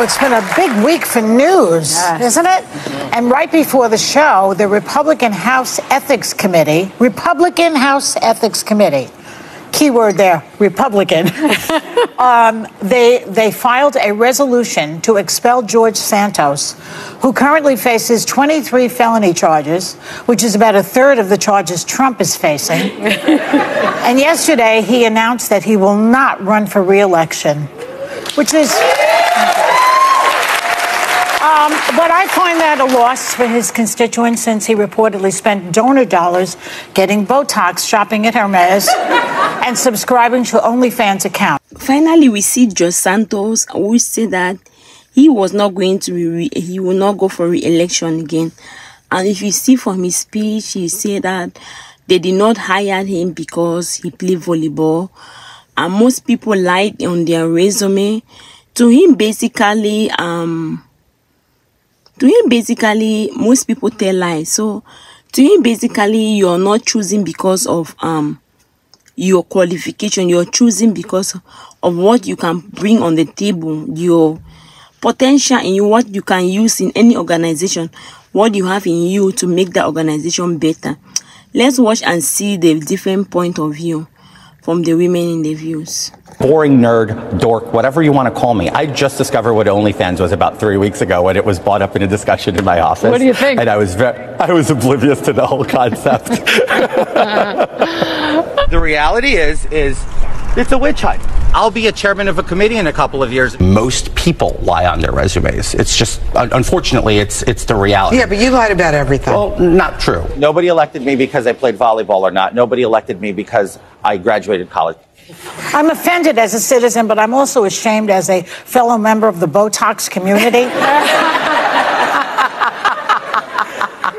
know, it's been a big week for news, yes. isn't it? Mm-hmm. And right before the show, the Republican House Ethics Committee, Republican House Ethics Committee, keyword there, Republican, um, they, they filed a resolution to expel George Santos, who currently faces 23 felony charges, which is about a third of the charges Trump is facing. and yesterday, he announced that he will not run for reelection, which is. Um, but I find that a loss for his constituents since he reportedly spent donor dollars getting Botox, shopping at Hermes, and subscribing to OnlyFans account. Finally, we see George Santos, who said that he was not going to be, re- he will not go for re-election again. And if you see from his speech, he said that they did not hire him because he played volleyball. And most people lied on their resume. To him, basically, um, to him basically most people tell lies. So to him basically you're not choosing because of um your qualification. You're choosing because of what you can bring on the table your potential in what you can use in any organization what you have in you to make that organization better. Let's watch and see the different point of view from the women in the views boring nerd, dork, whatever you want to call me. I just discovered what OnlyFans was about three weeks ago when it was brought up in a discussion in my office. What do you think? And I was very, I was oblivious to the whole concept. the reality is, is it's a witch hunt. I'll be a chairman of a committee in a couple of years. Most people lie on their resumes. It's just, unfortunately, it's it's the reality. Yeah, but you lied about everything. Well, not true. Nobody elected me because I played volleyball or not. Nobody elected me because I graduated college. I'm offended as a citizen, but I'm also ashamed as a fellow member of the Botox community.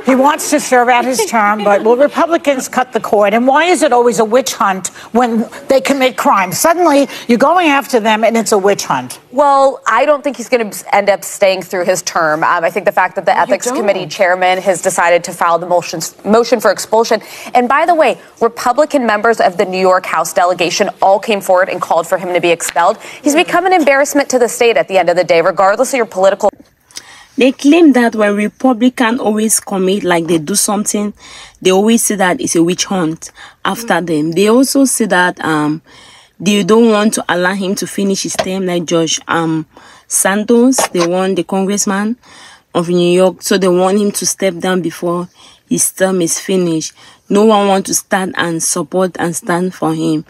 He wants to serve out his term, but will Republicans cut the cord? And why is it always a witch hunt when they commit crime? Suddenly, you're going after them, and it's a witch hunt. Well, I don't think he's going to end up staying through his term. Um, I think the fact that the Ethics Committee chairman has decided to file the motion, motion for expulsion. And by the way, Republican members of the New York House delegation all came forward and called for him to be expelled. He's become an embarrassment to the state at the end of the day, regardless of your political. They claim that when Republicans always commit, like they do something, they always say that it's a witch hunt after mm. them. They also say that um, they don't want to allow him to finish his term, like George um, Santos, they want the congressman of New York, so they want him to step down before his term is finished. No one want to stand and support and stand for him.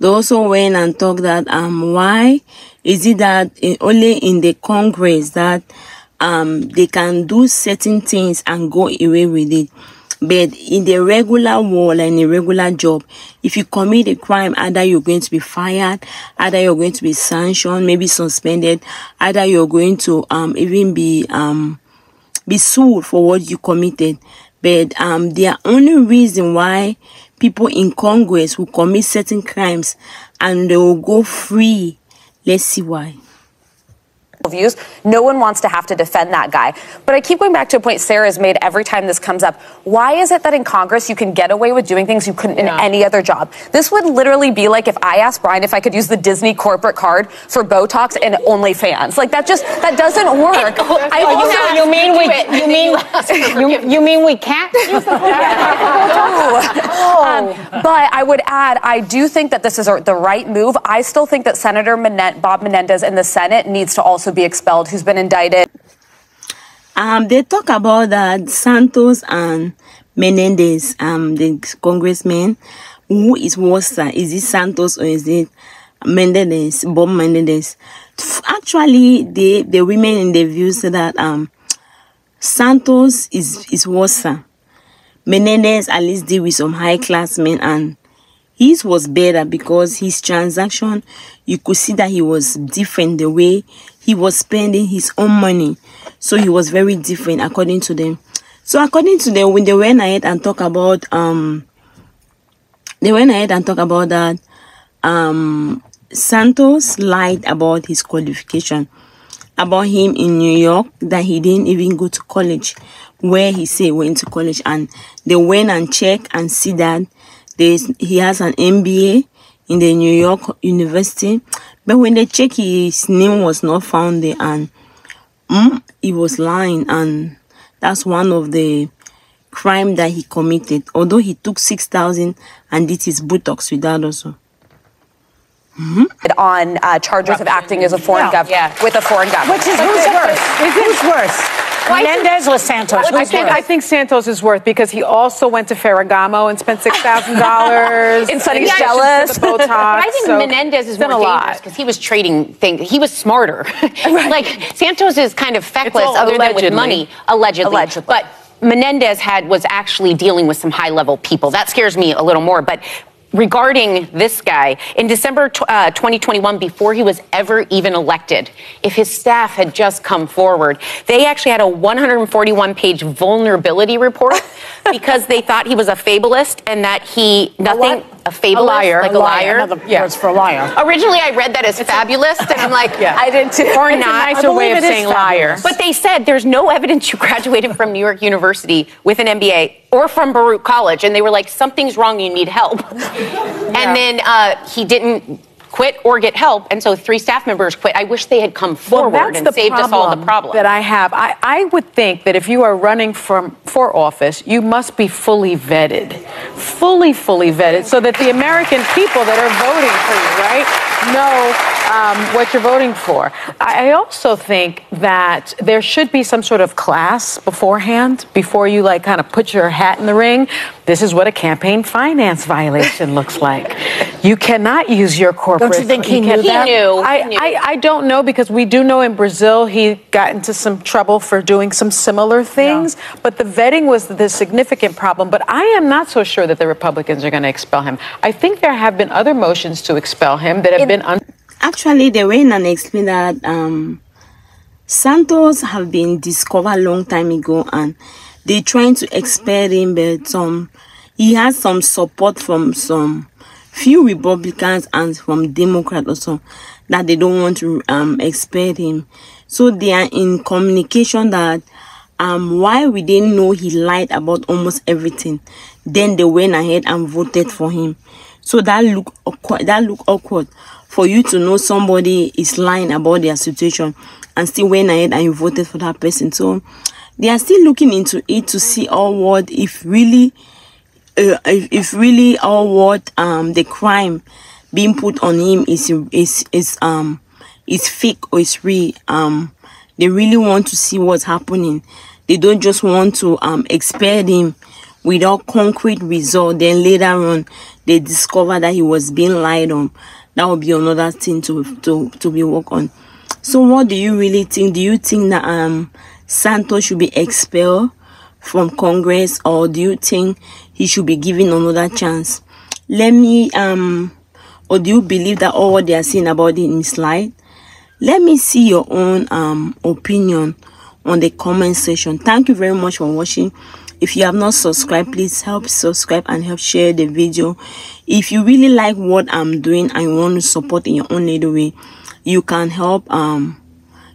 They also went and talked that um why is it that in, only in the Congress that um, they can do certain things and go away with it. But in the regular world and a regular job, if you commit a crime, either you're going to be fired, either you're going to be sanctioned, maybe suspended, either you're going to um, even be um, be sued for what you committed. But um, the only reason why people in Congress will commit certain crimes and they will go free. Let's see why views. No one wants to have to defend that guy. But I keep going back to a point Sara has made every time this comes up. Why is it that in Congress you can get away with doing things you couldn't yeah. in any other job? This would literally be like if I asked Brian if I could use the Disney corporate card for Botox and OnlyFans. Like that just that doesn't work. I oh, you, you, mean mean you, you, mean we can't use the oh. um, but I would add, I do think that this is the right move. I still think that Senator Manette, Bob Menendez in the Senate needs to also be be expelled, who's been indicted? Um, they talk about that Santos and Menendez, um, the congressman. Who is worse? Is it Santos or is it Menendez, Bob Menendez? Actually, the the women in the view say that um, Santos is is worse. Menendez at least deal with some high class men and his was better because his transaction you could see that he was different the way he was spending his own money. So he was very different according to them. So according to them when they went ahead and talk about um they went ahead and talk about that um santos lied about his qualification about him in new york that he didn't even go to college where he said went to college. And they went and check and see that there's, he has an MBA in the New York University. But when they check, his name was not found there. And mm, he was lying. And that's one of the crime that he committed. Although he took 6000 and did his botox with that also mm-hmm. on uh, charges of acting as a foreign yeah. government yeah. with a foreign government which is who's worse who's worse Menendez or Santos? I think, I think Santos is worth because he also went to Ferragamo and spent six thousand dollars. and said he's jealous. Botox, I think so Menendez is more dangerous because he was trading things. He was smarter. right. Like Santos is kind of feckless, other allegedly. than with money, allegedly. Allegedly, but. Menendez had was actually dealing with some high level people. That scares me a little more. But regarding this guy in December uh, 2021, before he was ever even elected, if his staff had just come forward, they actually had a 141 page vulnerability report because they thought he was a fabulist and that he nothing a fabulist, a liar, like a liar. Another yeah. words for a liar. Originally, I read that as fabulous, and I'm like, yeah. I did too. Or not. a nicer way of saying liar. But they said there's no evidence you graduated from New York University with an MBA or from Baruch College, and they were like, something's wrong, you need help. Yeah. And then uh, he didn't quit or get help, and so three staff members quit. I wish they had come forward well, and saved us all the problem. That I have, I, I would think that if you are running from for office, you must be fully vetted, fully, fully vetted, so that the American people that are voting for you, right, know um, what you're voting for. I also think that there should be some sort of class beforehand before you like kind of put your hat in the ring. This is what a campaign finance violation looks like. You cannot use your corporate. Don't you think he, knew, he knew? I, knew. I, I, don't know because we do know in Brazil he got into some trouble for doing some similar things, yeah. but the vetting was the significant problem. But I am not so sure that the Republicans are going to expel him. I think there have been other motions to expel him that have in, been. Un- Actually, they went and explained that um, Santos have been discovered a long time ago and they're trying to expel him, but um, he has some support from some few Republicans and from Democrats also that they don't want to um, expel him. So they are in communication that um, why we didn't know he lied about almost everything. Then they went ahead and voted for him. So that look awkward. That look awkward for you to know somebody is lying about their situation and still went ahead and you voted for that person. So they are still looking into it to see all what if really uh, if, if really all what um the crime being put on him is is is um is fake or is real. Um they really want to see what's happening. They don't just want to um expel him without concrete result. Then later on they discover that he was being lied on that will be another thing to to to be work on. So what do you really think? Do you think that um santos should be expelled from congress or do you think he should be given another chance? Let me um or do you believe that all what they are saying about him is lie? Let me see your own um opinion on the comment section. Thank you very much for watching if you have not subscribed please help subscribe and help share the video. If you really like what i'm doing and you want to support in your own little way you can help um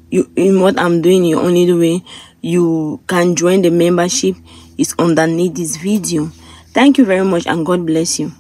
you in what i'm doing in your own little way you can join the membership. It's underneath this video. Thank you very much and god bless you